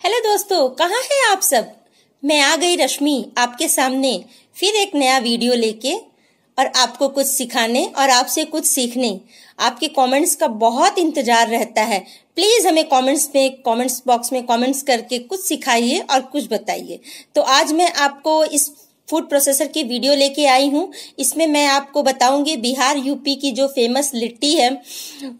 Hello दोस्तों, कहाँ हैं आप सब? मैं आ गई रश्मि, आपके सामने फिर एक नया वीडियो लेके और आपको कुछ सिखाने और आपसे कुछ सीखने। आपके कमेंट्स का बहुत इंतज़ार रहता है। प्लीज़ हमें कमेंट्स में कमेंट्स बॉक्स में कमेंट्स करके कुछ सिखाइए और कुछ बताइए। तो आज मैं आपको इस फ़ूड प्रोसेसर की वीडियो लेके आई हूँ। इसमें मैं आपको बताऊँगी बिहार यूपी की जो फ़ेमस लिट्टी है,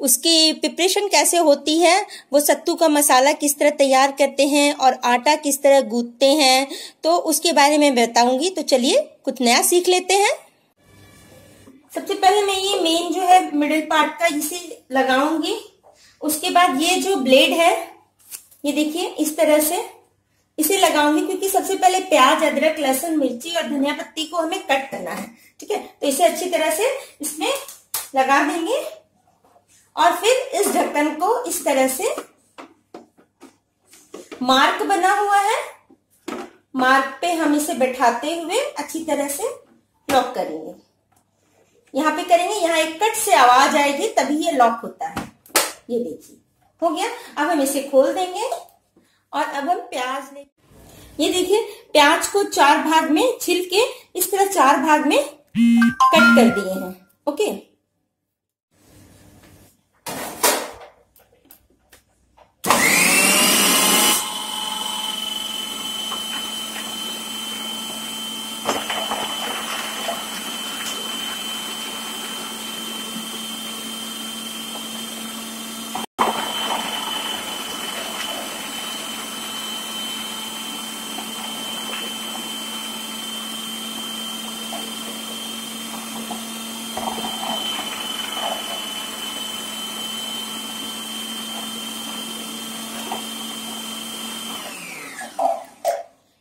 उसकी प्रिपरेशन कैसे होती है, वो सत्तू का मसाला किस तरह तैयार करते हैं और आटा किस तरह गूंथते हैं तो उसके बारे में बताऊँगी। तो चलिए कुछ नया सीख लेते हैं। सबसे पहले मैं ये मेन जो है मिडिल पार्ट का इसे लगाऊँगी। उसके बाद ये जो ब्लेड है, ये देखिए, इस तरह से इसे लगाऊँगी क्योंकि सबसे पहले प्याज, अदरक, लहसुन, मिर्ची और धनिया पत्ती को हमें कट करना है, ठीक है? तो इसे अच्छी तरह से इसमें लगा देंगे और फिर इस ढक्कन को इस तरह से मार्क बना हुआ है। मार्क पे हम इसे बैठाते हुए अच्छी तरह से लॉक करेंगे। यहाँ पे करेंगे, यहाँ एक कट से आवाज़ आएगी, तभी ये लॉक होता है। ये देखिए, हो गया? अब हम इसे खोल देंगे। और अब हम प्याज ले ये देखिए, प्याज को चार भाग में छिल के इस तरह चार भाग में कट कर दिए हैं, ओके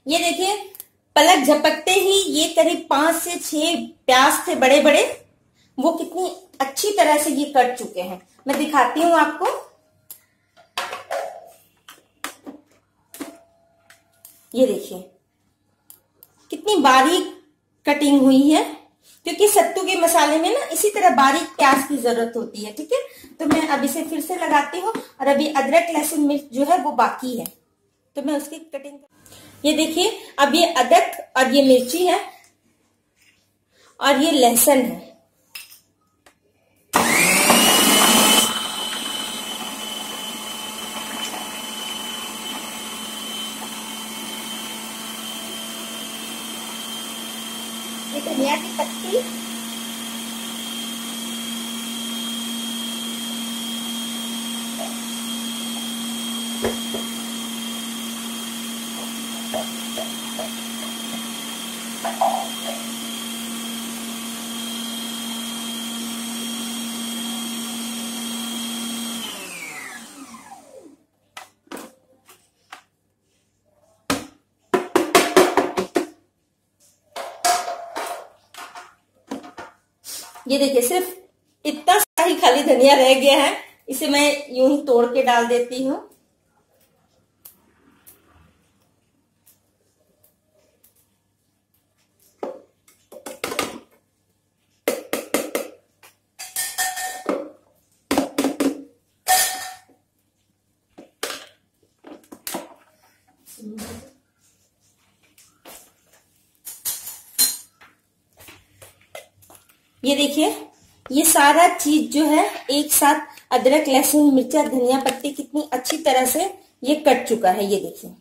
ये देखिए पलक झपकते ही ये करीब पाँच से छह प्याज थे बड़े बड़े वो कितनी अच्छी तरह से ये कट चुके हैं। मैं दिखाती हूँ आपको। ये देखिए, कितनी बारीक कटिंग हुई है, क्योंकि सत्तू के मसाले में ना इसी तरह बारीक प्याज की ज़रूरत होती है, ठीक है? तो मैं अब इसे फिर से लगाती हूँ और अभी अदरक लहसुन मिर्च जो है वो बाकी है। तो मैं उसकी कटिंग ये देखिए, अब ये अदरक और ये मिर्ची है और ये लहसुन है। धनिया की पत्ती। ये देखिए, सिर्फ़ इतना सा ही खाली धनिया रह गया है। इसे मैं यूँ ही तोड़ के डाल देती हूँ। ये देखिए, ये सारा चीज़ जो है, एक साथ अदरक, लहसुन, मिर्चा, धनिया पत्ती कितनी अच्छी तरह से ये कट चुका है, ये देखिए।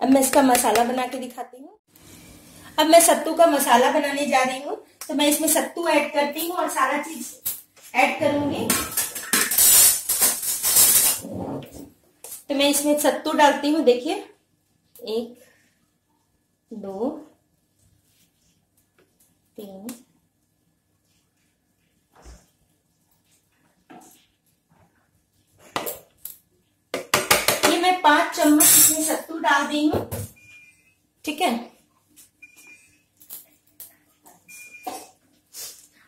अब मैं इसका मसाला बना के दिखाती हूँ। अब मैं सत्तू का मसाला बनाने जा रही हूँ तो मैं इसमें सत्तू ऐड करती हूँ और सारा चीज़ ऐड करूँगी। तो मैं इसमें सत्तू डालती हूँ, देखिए। एक दो तीन ये मैं पाँच चम्मच इसमें सत्तू डाल दी हूँ। ठीक है?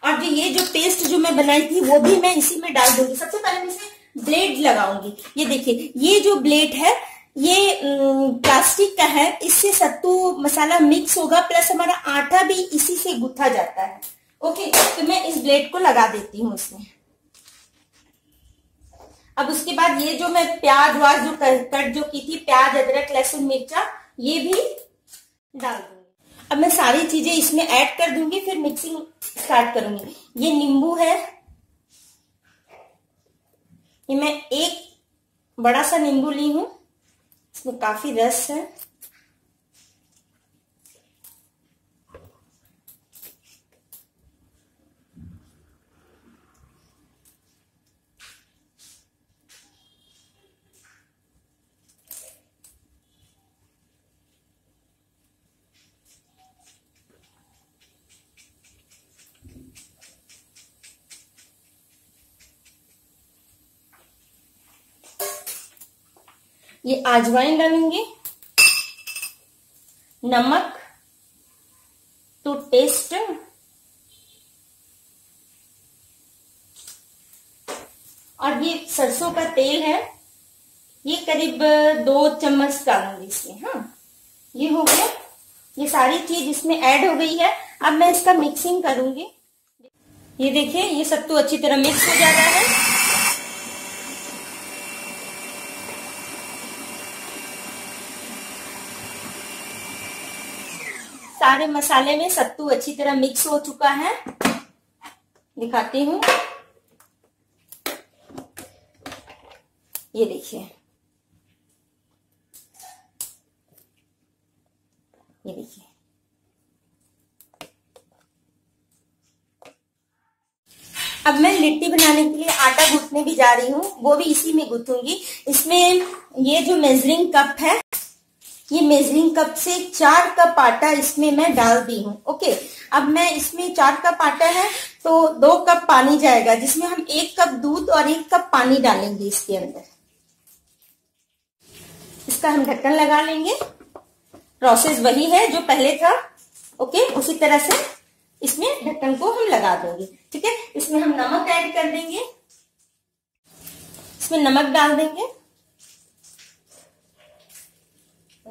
और जो ये जो पेस्ट जो मैं बनाई थी, वो भी मैं इसी में डाल दूँगी। सबसे पहले मैं इसे ब्लेड लगाऊँगी। ये देखिए, ये जो ब्लेड है, ये प्लास्टिक का है, इससे सत्तू मसाला मिक्स होगा प्लस हमारा आटा भी इसी से गुथा जाता है। ओके तो मैं इस ब्लेड को लगा देती हूँ इसमें। अब उसके बाद ये जो मैं प्याज वाज जो कट जो की थी, प्याज, अदरक, लहसुन, मिर्चा, ये भी डाल दूँगी। अब मैं सारी चीज़ें इसमें ऐड कर दूँगी, फिर मिक्सिंग स्टार्ट करूँगी। ये नींबू है। ये मैं एक बड़ा सा नींबू ली हूँ। इसमें काफ़ी रस है। ये आजवाइन डालेंगे। नमक टू टेस्ट और ये सरसों का तेल है। ये करीब दो चम्मच डालूँगी इसमें हाँ। ये हो गया। ये सारी चीज़ इसमें ऐड हो गई है। अब मैं इसका मिक्सिंग करूँगी। ये देखिए, ये सत्तू अच्छी तरह मिक्स हो जा रहा है। सारे मसाले में सत्तू अच्छी तरह मिक्स हो चुका है। दिखाती हूँ। ये देखिए। ये देखिए। अब मैं लिट्टी बनाने के लिए आटा गूंथने भी जा रही हूँ। वो भी इसी में गूंथूँगी। इसमें ये जो मेजरिंग कप है ये मेजरिंग कप से चार कप आटा इसमें मैं डाल दी हूँ ओके अब मैं इसमें चार कप आटा है तो दो कप पानी जाएगा, जिसमें हम एक कप दूध और एक कप पानी डालेंगे इसके अंदर। इसका हम ढक्कन लगा लेंगे। प्रोसेस वही है जो पहले था ओके उसी तरह से इसमें ढक्कन को हम लगा देंगे, ठीक है? इसमें हम नमक ऐड कर देंगे। इसमें नमक डाल देंगे।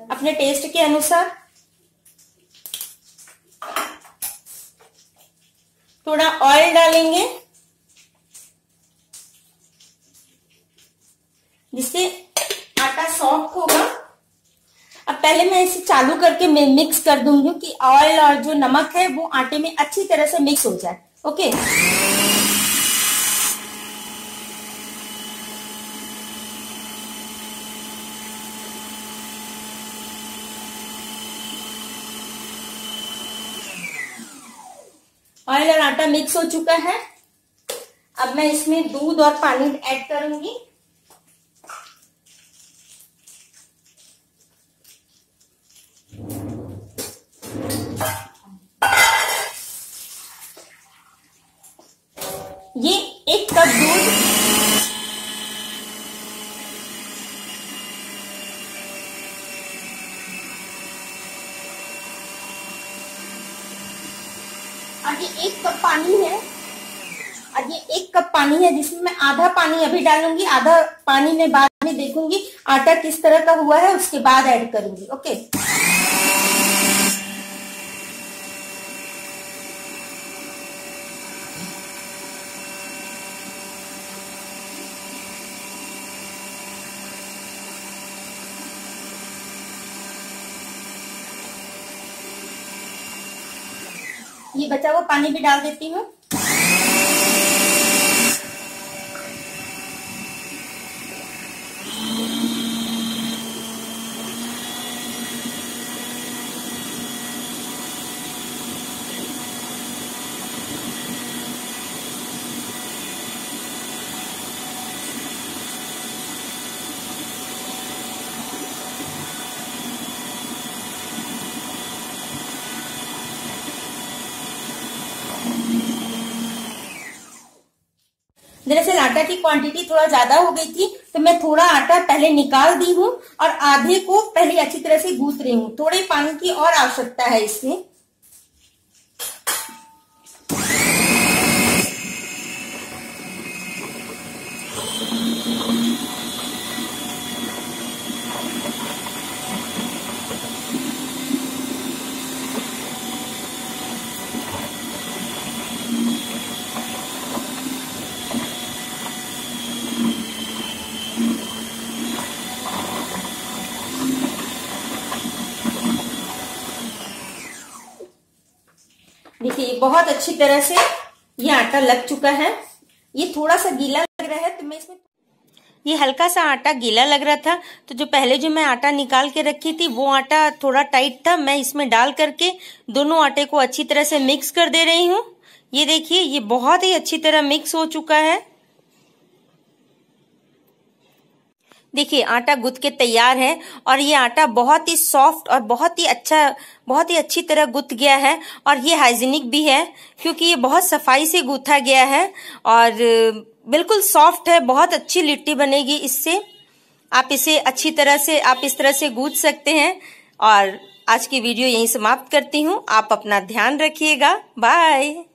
अपने टेस्ट के अनुसार। थोड़ा ऑयल डालेंगे। जिससे आटा सॉफ्ट होगा। अब पहले मैं इसे चालू करके मैं मिक्स कर दूँगी कि ऑयल और जो नमक है वो आटे में अच्छी तरह से मिक्स हो जाए। ओके ऑयल और आटा मिक्स हो चुका है। अब मैं इसमें दूध और पानी ऐड करूँगी। ये एक कप दूध और ये एक कप पानी है। और ये एक कप पानी है जिसमें मैं आधा पानी अभी डालूँगी, आधा पानी में बाद में देखूँगी, आटा किस तरह का हुआ है, उसके बाद ऐड करूँगी ओके ये बचा हुआ पानी भी डाल देती हूँ। दरअसल आटा की क्वांटिटी थोड़ा ज़्यादा हो गई थी तो मैं थोड़ा आटा पहले निकाल दी हूँ और आधे को पहले अच्छी तरह से गूंथ रही हूँ। थोड़े पानी की और आवश्यकता है इसमें। बहुत अच्छी तरह से ये आटा लग चुका है। ये थोड़ा सा गीला लग रहा है तो मैं इसमें ये हल्का सा आटा गीला लग रहा था तो जो पहले जो मैं आटा निकाल के रखी थी, वो आटा थोड़ा टाइट था। मैं इसमें डाल करके दोनों आटे को अच्छी तरह से मिक्स कर दे रही हूँ। ये देखिए, ये बहुत ही अच्छी तरह मिक्स हो चुका है। देखिए, आटा गुथ के तैयार है और ये आटा बहुत ही सॉफ्ट और बहुत ही अच्छा बहुत ही अच्छी तरह गुथ गया है और ये हाइजीनिक भी है क्योंकि ये बहुत सफ़ाई से गूथा गया है और बिल्कुल सॉफ्ट है, बहुत अच्छी लिट्टी बनेगी इससे। आप इसे अच्छी तरह से, आप इस तरह से गूथ सकते हैं और आज की वीडियो यहीं समाप्त करती हूँ। आप अपना ध्यान रखिएगा। बाय।